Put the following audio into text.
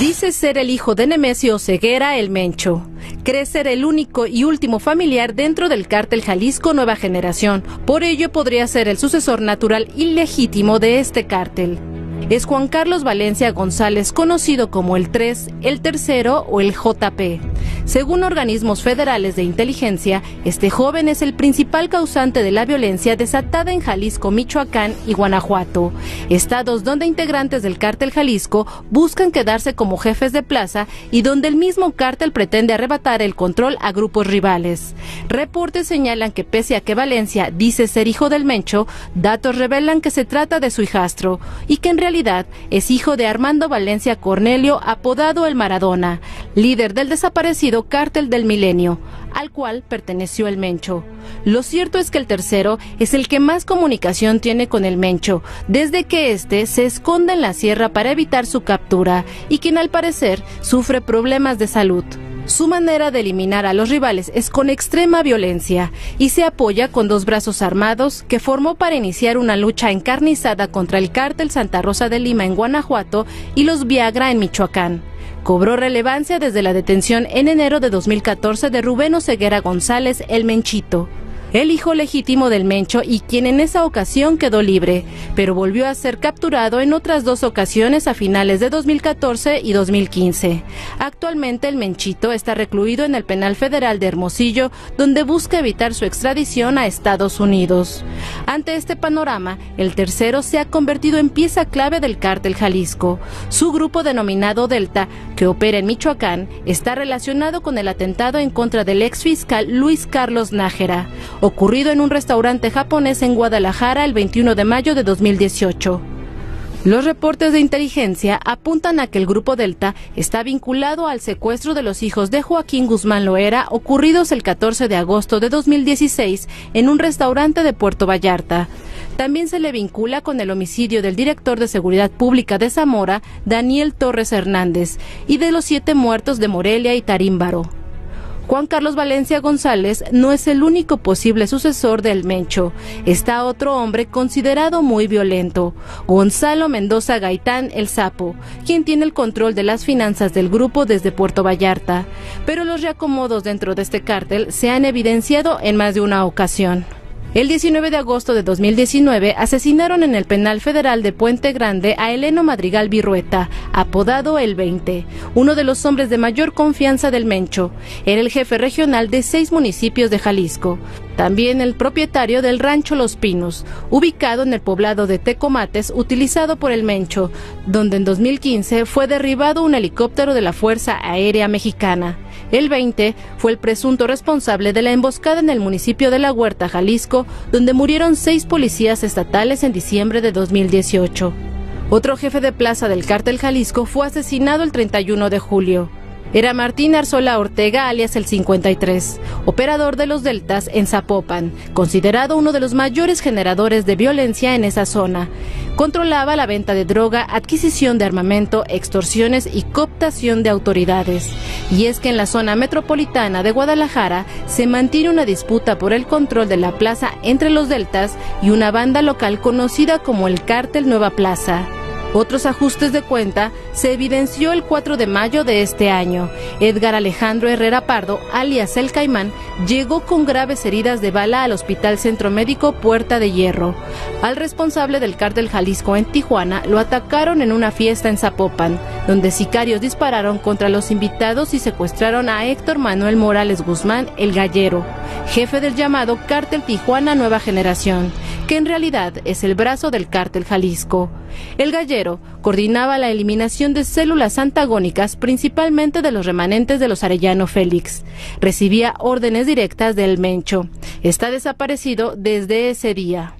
Dice ser el hijo de Nemesio Ceguera el Mencho. Cree ser el único y último familiar dentro del cártel Jalisco Nueva Generación. Por ello podría ser el sucesor natural ilegítimo de este cártel es Juan Carlos Valencia González, conocido como el 3, el tercero o el JP. Según organismos federales de inteligencia, este joven es el principal causante de la violencia desatada en Jalisco, Michoacán y Guanajuato, estados donde integrantes del cártel Jalisco buscan quedarse como jefes de plaza y donde el mismo cártel pretende arrebatar el control a grupos rivales. Reportes señalan que pese a que Valencia dice ser hijo del Mencho, datos revelan que se trata de su hijastro y que en realidad es hijo de Armando Valencia Cornelio, apodado el Maradona, líder del desaparecido Cártel del Milenio, al cual perteneció el Mencho. Lo cierto es que el tercero es el que más comunicación tiene con el Mencho, desde que éste se esconde en la sierra para evitar su captura y quien al parecer sufre problemas de salud. Su manera de eliminar a los rivales es con extrema violencia y se apoya con dos brazos armados que formó para iniciar una lucha encarnizada contra el cártel Santa Rosa de Lima en Guanajuato y los Viagra en Michoacán. Cobró relevancia desde la detención en enero de 2014 de Rubén Ceguera González, el Menchito el hijo legítimo del Mencho y quien en esa ocasión quedó libre, pero volvió a ser capturado en otras dos ocasiones a finales de 2014 y 2015. Actualmente el Menchito está recluido en el penal federal de Hermosillo, donde busca evitar su extradición a Estados Unidos. Ante este panorama, el tercero se ha convertido en pieza clave del cártel Jalisco. Su grupo denominado Delta, que opera en Michoacán, está relacionado con el atentado en contra del ex fiscal Luis Carlos Nájera ocurrido en un restaurante japonés en Guadalajara el 21 de mayo de 2018. Los reportes de inteligencia apuntan a que el grupo Delta está vinculado al secuestro de los hijos de Joaquín Guzmán Loera ocurridos el 14 de agosto de 2016 en un restaurante de Puerto Vallarta. También se le vincula con el homicidio del director de Seguridad Pública de Zamora, Daniel Torres Hernández, y de los siete muertos de Morelia y Tarímbaro. Juan Carlos Valencia González no es el único posible sucesor del Mencho. Está otro hombre considerado muy violento, Gonzalo Mendoza Gaitán el Sapo, quien tiene el control de las finanzas del grupo desde Puerto Vallarta. Pero los reacomodos dentro de este cártel se han evidenciado en más de una ocasión. El 19 de agosto de 2019 asesinaron en el penal federal de Puente Grande a Eleno Madrigal Virrueta, apodado El 20, uno de los hombres de mayor confianza del Mencho. Era el jefe regional de seis municipios de Jalisco. También el propietario del rancho Los Pinos, ubicado en el poblado de Tecomates, utilizado por el Mencho, donde en 2015 fue derribado un helicóptero de la Fuerza Aérea Mexicana. El 20 fue el presunto responsable de la emboscada en el municipio de La Huerta, Jalisco, donde murieron seis policías estatales en diciembre de 2018. Otro jefe de plaza del cártel Jalisco fue asesinado el 31 de julio era Martín Arzola Ortega, alias el 53, operador de los Deltas en Zapopan, considerado uno de los mayores generadores de violencia en esa zona. Controlaba la venta de droga, adquisición de armamento, extorsiones y cooptación de autoridades. Y es que en la zona metropolitana de Guadalajara se mantiene una disputa por el control de la plaza entre los Deltas y una banda local conocida como el Cártel Nueva Plaza. Otros ajustes de cuenta se evidenció el 4 de mayo de este año. Edgar Alejandro Herrera Pardo, alias El Caimán, llegó con graves heridas de bala al Hospital Centro Médico Puerta de Hierro. Al responsable del cártel Jalisco en Tijuana lo atacaron en una fiesta en Zapopan, donde sicarios dispararon contra los invitados y secuestraron a Héctor Manuel Morales Guzmán, el gallero, jefe del llamado Cártel Tijuana Nueva Generación que en realidad es el brazo del cártel Jalisco. El gallero coordinaba la eliminación de células antagónicas principalmente de los remanentes de los Arellano Félix. Recibía órdenes directas del Mencho. Está desaparecido desde ese día.